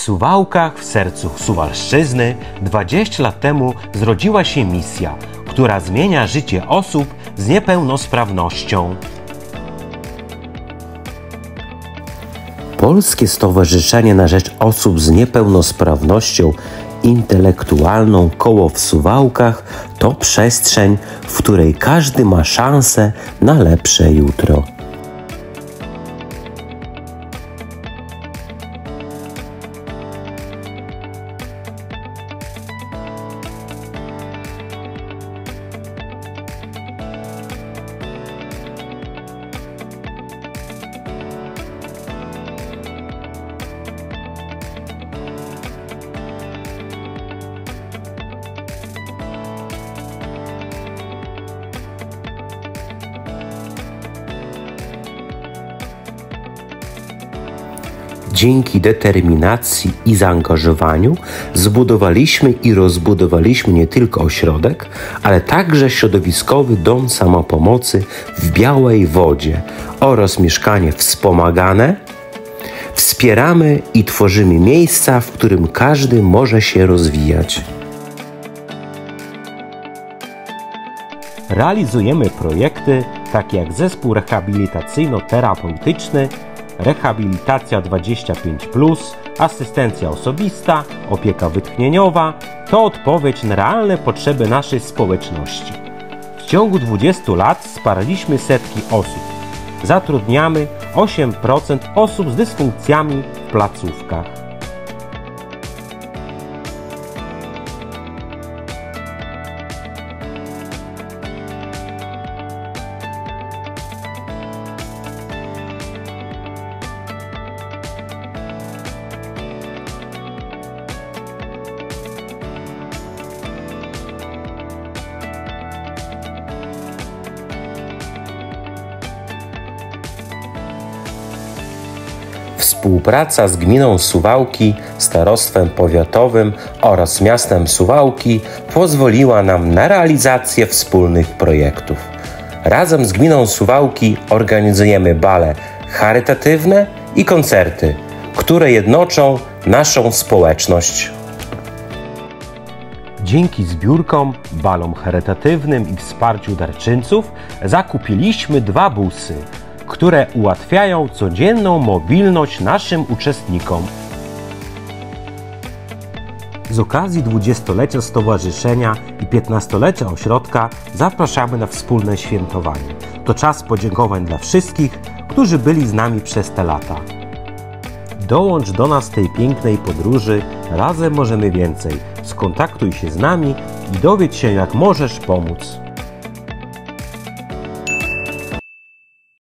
Suwałkach, w sercu Suwalszczyzny, 20 lat temu zrodziła się misja, która zmienia życie osób z niepełnosprawnością. Polskie Stowarzyszenie na Rzecz Osób z Niepełnosprawnością Intelektualną Koło w Suwałkach to przestrzeń, w której każdy ma szansę na lepsze jutro. Dzięki determinacji i zaangażowaniu zbudowaliśmy i rozbudowaliśmy nie tylko ośrodek, ale także środowiskowy dom samopomocy w Białej Wodzie oraz mieszkanie wspomagane. Wspieramy i tworzymy miejsca, w którym każdy może się rozwijać. Realizujemy projekty takie jak zespół rehabilitacyjno-terapeutyczny rehabilitacja 25, asystencja osobista, opieka wytchnieniowa to odpowiedź na realne potrzeby naszej społeczności. W ciągu 20 lat wsparliśmy setki osób. Zatrudniamy 8% osób z dysfunkcjami w placówkach. Współpraca z gminą Suwałki, starostwem powiatowym oraz miastem Suwałki pozwoliła nam na realizację wspólnych projektów. Razem z gminą Suwałki organizujemy bale charytatywne i koncerty, które jednoczą naszą społeczność. Dzięki zbiórkom, balom charytatywnym i wsparciu darczyńców zakupiliśmy dwa busy – które ułatwiają codzienną mobilność naszym uczestnikom. Z okazji 20-lecia Stowarzyszenia i 15-lecia ośrodka zapraszamy na wspólne świętowanie. To czas podziękowań dla wszystkich, którzy byli z nami przez te lata. Dołącz do nas tej pięknej podróży, razem możemy więcej. Skontaktuj się z nami i dowiedz się, jak możesz pomóc.